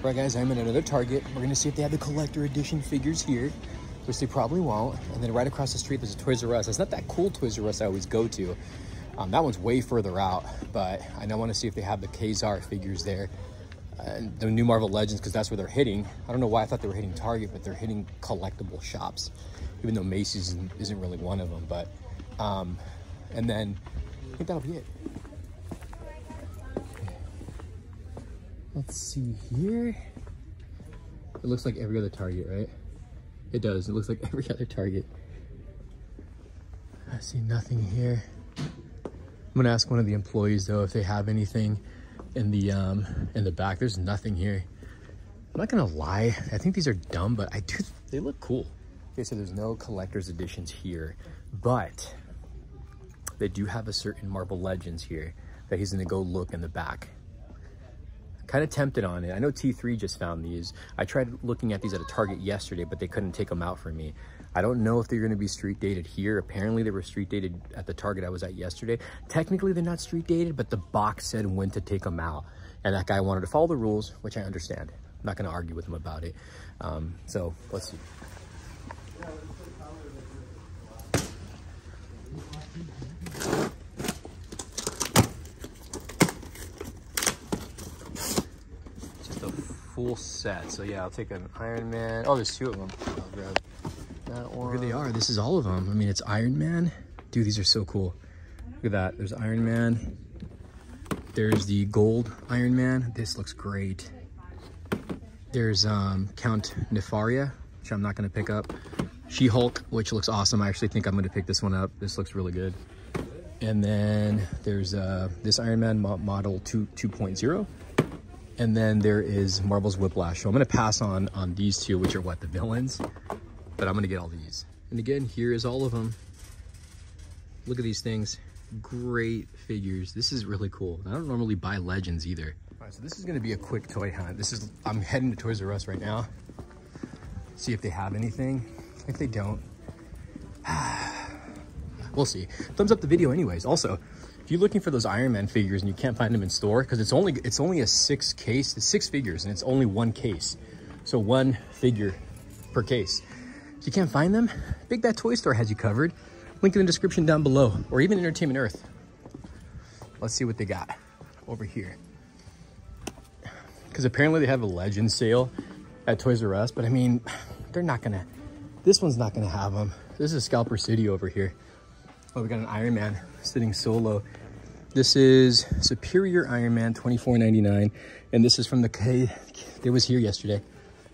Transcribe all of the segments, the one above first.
Right, guys, I'm in another Target. We're gonna see if they have the collector edition figures here, which they probably won't. And then right across the street, there's a Toys R Us. It's not that cool Toys R Us I always go to. Um, that one's way further out, but I now want to see if they have the Kazar figures there. And the new Marvel Legends, because that's where they're hitting. I don't know why I thought they were hitting Target, but they're hitting collectible shops, even though Macy's isn't, isn't really one of them. But, um, and then I think that'll be it. Let's see here. It looks like every other Target, right? It does. It looks like every other Target. I see nothing here. I'm gonna ask one of the employees though if they have anything in the um in the back. There's nothing here. I'm not gonna lie. I think these are dumb, but I do. They look cool. Okay, so there's no collector's editions here, but they do have a certain Marvel Legends here that he's gonna go look in the back kind of tempted on it. I know T3 just found these. I tried looking at these at a Target yesterday, but they couldn't take them out for me. I don't know if they're going to be street dated here. Apparently they were street dated at the Target I was at yesterday. Technically they're not street dated, but the box said when to take them out. And that guy wanted to follow the rules, which I understand. I'm not going to argue with him about it. Um, so let's see. Full set. So yeah, I'll take an Iron Man. Oh, there's two of them. I'll grab that one. Here they are. This is all of them. I mean, it's Iron Man. Dude, these are so cool. Look at that. There's Iron Man. There's the gold Iron Man. This looks great. There's um, Count Nefaria, which I'm not going to pick up. She-Hulk, which looks awesome. I actually think I'm going to pick this one up. This looks really good. And then there's uh, this Iron Man mo model 2 2.0. And then there is Marvel's Whiplash. So I'm gonna pass on on these two, which are what, the villains? But I'm gonna get all these. And again, here is all of them. Look at these things. Great figures. This is really cool. I don't normally buy Legends either. All right, so this is gonna be a quick toy hunt. This is, I'm heading to Toys R Us right now. See if they have anything. If they don't, we'll see. Thumbs up the video anyways. Also, if you're looking for those Iron Man figures and you can't find them in store, because it's only it's only a six case, it's six figures, and it's only one case. So one figure per case. If you can't find them, Big Bad Toy Store has you covered. Link in the description down below, or even Entertainment Earth. Let's see what they got over here. Because apparently they have a legend sale at Toys R Us, but I mean, they're not gonna, this one's not gonna have them. This is Scalper City over here. Oh, we got an Iron Man sitting solo. This is Superior Iron Man 24.99, and this is from the K. It was here yesterday.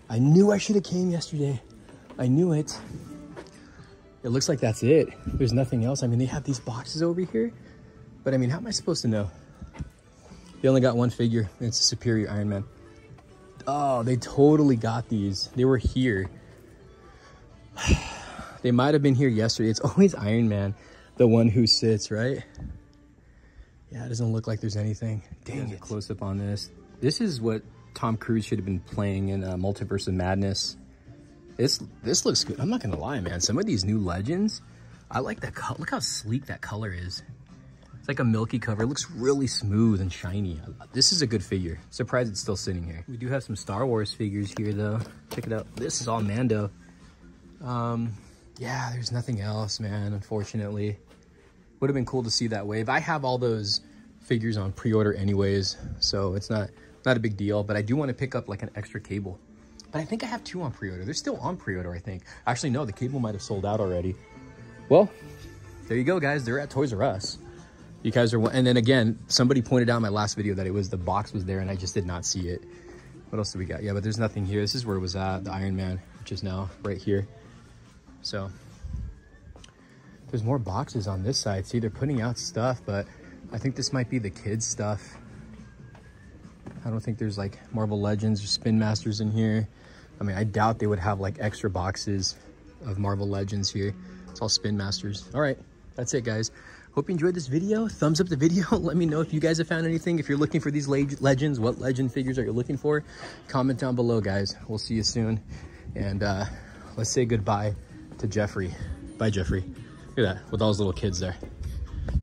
I knew I should have came yesterday. I knew it. It looks like that's it. There's nothing else. I mean, they have these boxes over here, but I mean, how am I supposed to know? They only got one figure, and it's a Superior Iron Man. Oh, they totally got these. They were here. they might have been here yesterday. It's always Iron Man the one who sits, right? Yeah, it doesn't look like there's anything. Dang it. Close up on this. This is what Tom Cruise should have been playing in uh, Multiverse of Madness. This this looks good. I'm not gonna lie, man. Some of these new legends, I like that color. Look how sleek that color is. It's like a milky cover. It looks really smooth and shiny. This is a good figure. Surprised it's still sitting here. We do have some Star Wars figures here though. Check it out. This is all Mando. Um, yeah, there's nothing else, man, unfortunately. Would have been cool to see that wave. I have all those figures on pre-order anyways, so it's not, not a big deal, but I do want to pick up like an extra cable. But I think I have two on pre-order. They're still on pre-order, I think. Actually, no, the cable might have sold out already. Well, there you go, guys. They're at Toys R Us. You guys are, and then again, somebody pointed out in my last video that it was, the box was there and I just did not see it. What else do we got? Yeah, but there's nothing here. This is where it was at, the Iron Man, which is now right here. So there's more boxes on this side. See, they're putting out stuff, but I think this might be the kids stuff. I don't think there's like Marvel Legends or Spin Masters in here. I mean, I doubt they would have like extra boxes of Marvel Legends here. It's all Spin Masters. All right, that's it, guys. Hope you enjoyed this video. Thumbs up the video. Let me know if you guys have found anything. If you're looking for these legends, what legend figures are you looking for? Comment down below, guys. We'll see you soon. And uh, let's say goodbye to Jeffrey. Bye, Jeffrey. Look at that, with all those little kids there.